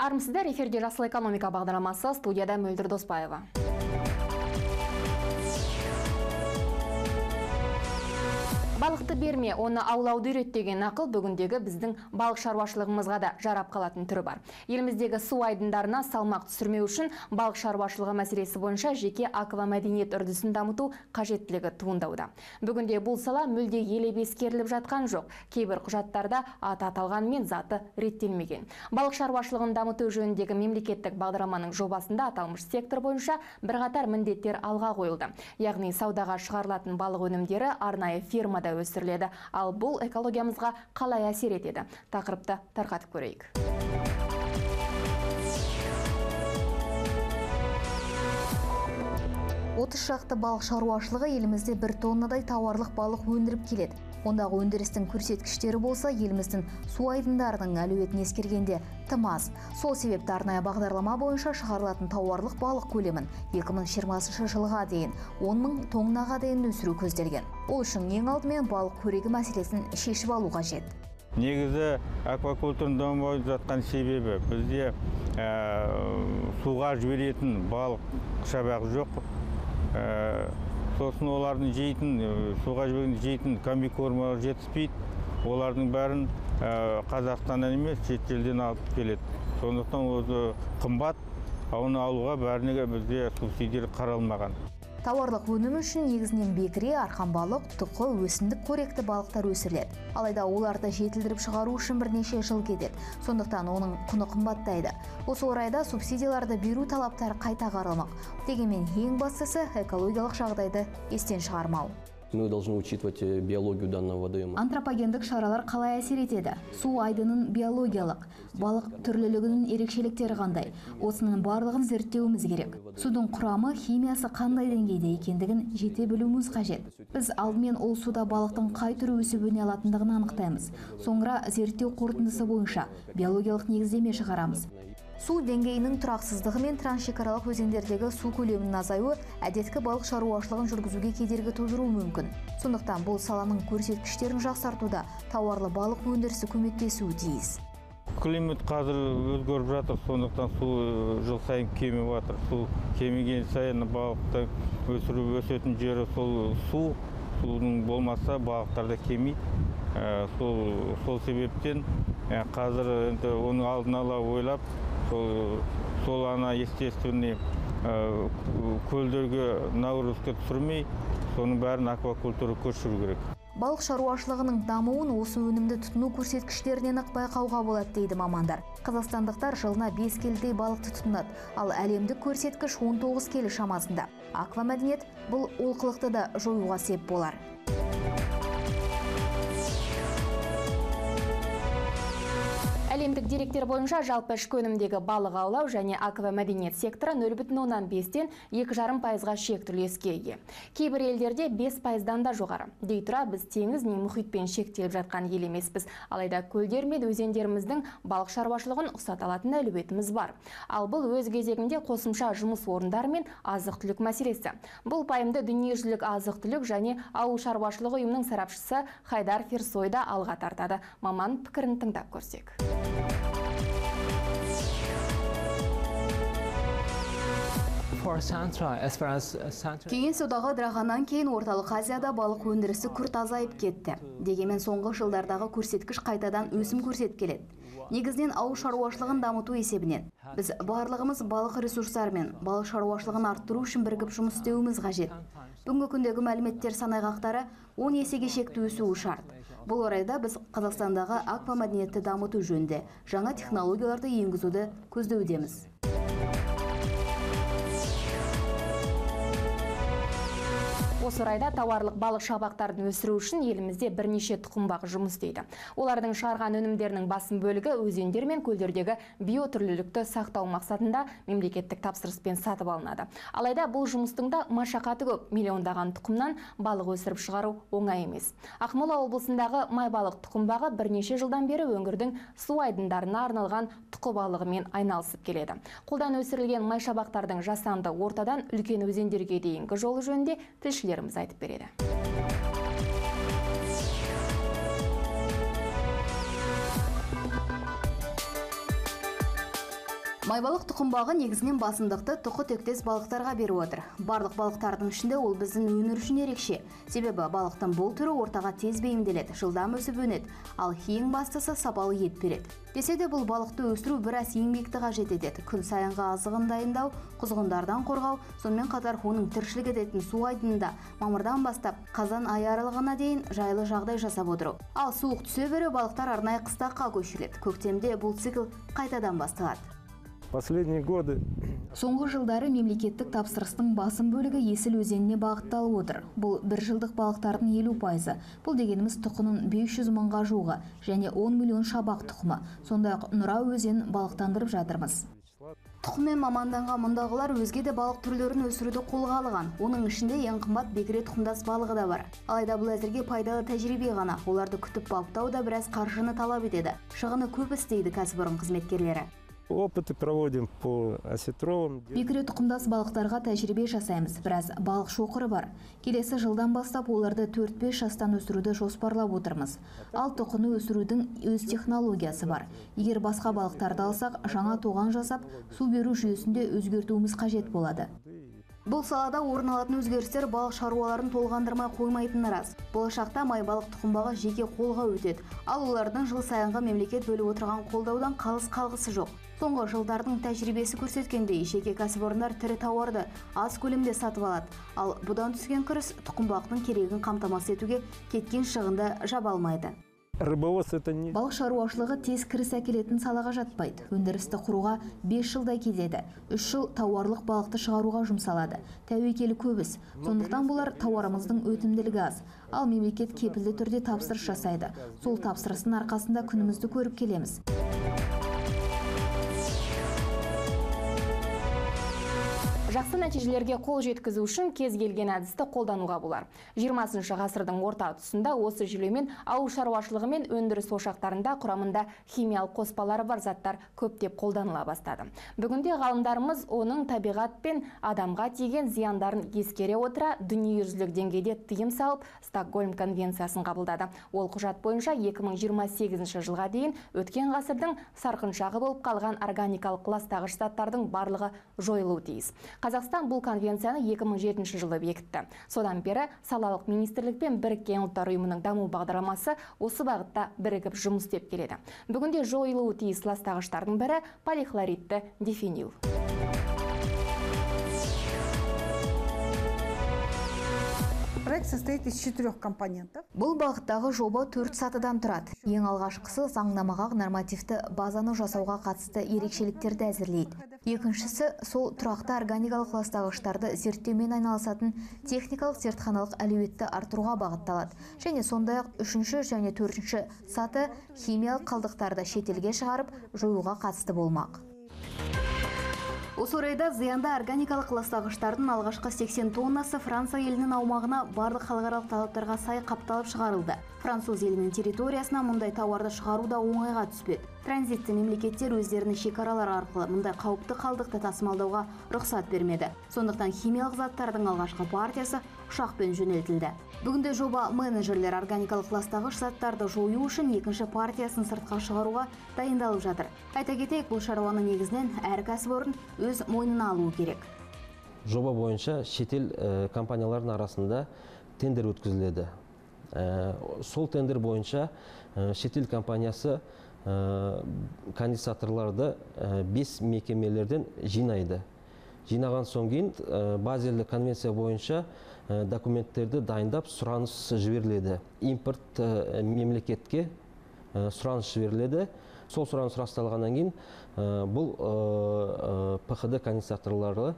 армысыздар эфирде жасыл экономика бағдарламасы студияда мөлдір доспаева. Балықты берме оны аулауды үйрет деген ақыл бүгіндегі біздің балық шаруашылығымызға да жарап қалатын түрі бар. Еліміздегі су айдындарына салмақ түсірмеу үшін балық шаруашылығы мәселесі бойынша жеке аквамәдениет үрдісін дамыту қажеттілігі туындауда. Бүгінде бұл сала мүлде елеп ескеріліп жатқан жоқ. Кейбір құжаттарда аты аталғанымен заты реттелмеген. Балық шаруашылығын дамыту жөніндегі мемлекеттік бағдарламаның жобасында аталмыш сектор бойынша бірқатар міндеттер алға қойылды. Яғни саудаға шығарылатын балық өнімдері арнайы фермада өсіріледі ал бұл экологиямызға қалай әсер етеді? Тақырыпты тарқатып көрейік. Отыз шақты балық шаруашылығы елімізде бір тоннадай тауарлық балық өндіріп келеді. Ондағы өндірістің көрсеткіштері болса еліміздің су айдындарының әлеуетін ескергенде тым аз. Сол себепті арнайы бағдарлама бойынша шығарылатын тауарлық балық көлемін 2020 жылға дейін 10 мың тоннаға дейін өсіру көзделген. Ол үшін ең алдымен балық қорегі мәселесін шешіп алу қажет. Негізі аквакультураның дамымай жатқан себебі бізде ә, суға жіберетін балық шабағы жоқ. Сосын олардың жейтін ә, суға жейтін комбикормалар жетіспейді. Олардың бәрін ә, қазақстаннан емес шет елден алып келеді. Сондықтан өзі қымбат оны алуға бәріне бізде субсидия қаралмаған. Тауарлық өнім үшін негізінен бекіре арқанбалық тұқы өсімдік қоректі балықтар өсіріледі. Алайда оларды жетілдіріп шығару үшін бірнеше жыл кетеді. Сондықтан оның құны қымбаттайды. Осы орайда субсидияларды беру талаптары қайта қаралмақ. Дегенмен ең бастысы экологиялық жағдайды естен шығармау. Мы должны учитывать э, биологию данного водоема антропогендік шаралар қалай әсер етеді? Су айдынын биологиялық балық түрлілігінің ерекшеліктері қандай? Осының барлығын зерттеуіміз керек. Судың құрамы химиясы қандай деңгейде екендігін жете білуіміз қажет. Біз алдымен ол суда балықтың қай түрі өсіп өне алатындығын анықтаймыз. Соңыра зерттеу қорытындысы бойынша биологиялық негіздеме шығарамыз. Су деңгейінің тұрақсыздығы мен трансшекаралық өзендердегі су көлемінің азаюы әдеткі балық шаруашылығын жүргізуге кедергі тудыруы мүмкін. Сондықтан бұл саланың көрсеткіштерін жақсартуда тауарлы балық өндірісі көмектесуі тиіс. Климат қазір өзгеріп жатыр сондықтан су жыл сайын кеміп жатыр. Су кеміген сайын балықты өсіру өсетін жері сол су судың болмаса балықтар кемейді ә, сол, сол себептен ә, қазір енді оның алдын ала ойлап сол сол ана естественный көлдерге нагрузка түсірмей соның бәрін аквакультура көшіру керек. Балық шаруашылығының дамуын осы өнімді тұтыну көрсеткіштерінен ақ байқауға болады дейді мамандар. Қазақстандықтар жылына 5 келідей балықты тұтынады. Ал әлемдік көрсеткіш 19 келі шамасында. Аквамәдениет бұл олқылықты да жоюға сеп болар. Әлемдік деректер бойынша жалпы ішкі өнімдегі балық аулау және аквамәдениет секторы нөл бүтін оннан бестен екі жарым пайызға шекті үлеске ие. Кейбір елдерде бес пайыздан да жоғары. Дей тұра біз теңіз не мұхитпен шектеліп жатқан ел емеспіз. Алайда көлдер мен өзендеріміздің балық шаруашылығын ұқсата алатын әлеуетіміз бар. Ал бұл өз кезегінде қосымша жұмыс орындары мен азық түлік мәселесі. Бұл пайымды дүниежүзілік азық түлік және ауыл шаруашылығы ұйымының сарапшысы хайдар ферсой да алға тартады. Маман пікірін тыңдап көрсек. Кеңес одағы ыдырағаннан кейін орталық азияда балық өндірісі күрт азайып кетті дегенмен соңғы жылдардағы көрсеткіш қайтадан өсім көрсетіп келеді негізінен ауыл шаруашылығын дамыту есебінен біз барлығымыз балық ресурстары мен балық шаруашылығын арттыру үшін бірігіп жұмыс істеуіміз қажет бүгінгі күндегі мәліметтер санайғақтары 10 есеге шекті өсуі шарт бұл орайда біз қазақстандағы аквамәдениетті дамыту жөнінде жаңа технологияларды енгізуді көздеудеміз. Осы орайда тауарлық балық шабақтарын өсіру үшін елімізде бірнеше тұқымбақ жұмыс істейді. Олардың шығарған өнімдерінің басым бөлігі өзендер мен көлдердегі биотүрлілікті сақтау мақсатында мемлекеттік тапсырыспен сатып алынады. Алайда бұл жұмыстың да машақаты көп. Миллиондаған тұқымнан балық өсіріп шығару оңай емес. Ақмола облысындағы майбалық тұқымбағы бірнеше жылдан бері өңірдің су айдындарына арналған тұқы балығымен айналысып келеді. Қолдан өсірілген майшабақтардың жасанды ортадан үлкен өзендерге дейінгі жолы жөнінде тілшілеріміз айтып береді майбалық тұқымбағы негізінен басымдықты тұқы тектес балықтарға беріп отыр. Барлық балықтардың ішінде ол біздің өңір үшін ерекше. Себебі балықтың бұл түрі ортаға тез бейімделеді жылдам өсіп өнеді ал ең бастысы сапалы ет береді. Десе де бұл балықты өсіру біраз еңбекті қажет етеді. Күн сайынғы азығын дайындау құзғындардан қорғау сонымен қатар оның тіршілік ететін су айдынында мамырдан бастап қазан айы аралығына дейін жайлы жағдай жасап отыру. Ал суық түсе бере балықтар арнайы қыстаққа көшіріледі. Көктемде бұл цикл қайтадан басталады. Последние годы соңғы жылдары мемлекеттік тапсырыстың басым бөлігі есіл өзеніне бағытталып отыр. Бұл бір жылдық балықтардың елу пайызы. Бұл дегеніміз тұқының 500 мыңға жуығы және 10 миллион шабақ тұқымы. Сондай ақ нұра өзенін балықтандырып жатырмыз. Тұқыммен маманданған мұндағылар өзге де балық түрлерін өсіруді қолға алған. Оның ішінде ең қымбат бекіре тұқымдас балығы да бар. Алайда бұл әзірге пайдалы тәжірибе ғана. Оларды күтіп баптау да біраз қаржыны талап етеді. Шығыны көп істейді кәсіпорын қызметкерлері. Опыты проводим по осетровым. бекіре тұқымдас балықтарға тәжірибе жасаймыз. Біраз балық шоқыры бар. Келесі жылдан бастап оларды 4-5 жастан өсіруді жоспарлап отырмыз. Ал тұқыны өсірудің өз технологиясы бар. Егер басқа балықтарды алсақ жаңа тоған жасап су беру жүйесінде өзгертуіміз қажет болады. Бұл салада орын алатын өзгерістер балық шаруаларын толғандырмай қоймайтыны рас. Болашақта майбалық тұқымбағы жеке қолға өтеді. Ал олардың жыл сайынғы мемлекет бөліп отырған қолдаудан қалыс қалғысы жоқ. Соңғы жылдардың тәжірибесі көрсеткендей жеке кәсіпорындар тірі тауарды аз көлемде сатып алады. Ал бұдан түскен кіріс тұқымбақтың керегін қамтамасыз етуге кеткен шығынды жаба алмайды. Это не... балық шаруашылығы тез кіріс әкелетін салаға жатпайды. Өндірісті құруға 5 жылдай кетеді. 3 жыл тауарлық балықты шығаруға жұмсалады. Тәуекелі көп іс сондықтан болар тауарымыздың өтімділігі аз. Ал мемлекет кепілді түрде тапсырыс жасайды. Сол тапсырыстың арқасында күнімізді көріп келеміз. Жақсы нәтижелерге қол жеткізу үшін кез келген әдісті қолдануға болар. 20 ғасырдың орта тұсында осы жүйемен ауыл шаруашылығы мен өндіріс ошақтарында құрамында химиялық қоспалары бар заттар көптеп қолданыла бастады. Бүгінде ғалымдарымыз оның табиғат пен адамға тиген зияндарын ескере отыра дүниежүзілік деңгейде тыйым салып стокгольм конвенциясын қабылдады. Ол құжат бойынша 2028 жылға дейін өткен ғасырдың сарқыншағы болып қалған органикалық ластағыш заттардың барлығы жойылуы тиіс. Қазақстан бұл конвенцияны 2007 жылы бекітті. Содан бері салалық министрлікпен біріккен ұлттар ұйымының даму бағдарламасы осы бағытта бірігіп жұмыс істеп келеді. Бүгінде жойылуы тиіс ластағыштардың бірі полихлоридті дифенил Проект состоит из четырех компонентов. Бұл бағыттағы жоба төрт сатыдан тұрады. Ең алғашқысы заңнамаға нормативті базаны жасауға қатысты ерекшеліктерді әзірлейді. Екіншісі сол тұрақты органикалық ластағыштарды зерттеумен айналысатын техникалық зертханалық әлеуетті артыруға бағытталады. Және сондай ақ үшінші және төртінші саты химиялық қалдықтарды шетелге шығарып жоюға қатысты болмақ осы орайда зиянды органикалық ластағыштардың алғашқы 80 тоннасы франция елінің аумағына барлық халықаралық талаптарға сай қапталып шығарылды. Француз елінің территориясына мұндай тауарды шығару да оңайға түспеді транзитті мемлекеттер өздерінің шекаралары арқылы мұндай қауіпті қалдықты тасымалдауға рұқсат бермеді. Сондықтан химиялық заттардың алғашқы партиясы ұшақпен жөнелтілді. Бүгінде жоба менеджерлер органикалық ластағыш заттарды жою үшін екінші партиясын сыртқа шығаруға дайындалып жатыр. Айта кетейік бұл шаруаны негізінен әр кәсіпорын өз мойнына алуы керек. Жоба бойынша шетел ә, компаниялардың арасында тендер өткізіледі. Ә, сол тендер бойынша ә, шетел компаниясы ә, конденсаторларды ә, бес мекемелерден жинайды. Жинаған соң кейін ә, базелі конвенция бойынша ә, документтерді дайындап сұраныс жіберіледі. Импорт ә, мемлекетке сұраныс жіберіледі. Сол сұраныс расталғаннан кейін бұл пхд конденсаторлары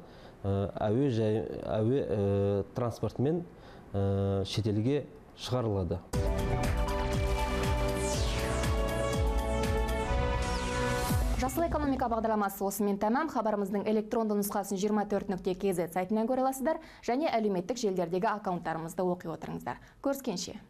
әуе, жай, әуе транспортымен шетелге шығарылады. Жасыл экономика бағдарламасы осымен тәмам. Хабарымыздың электронды нұсқасын 24 нүкте kz сайтынан көре аласыздар және әлеуметтік желілердегі аккаунттарымызды оқи отырыңыздар. Көріскенше.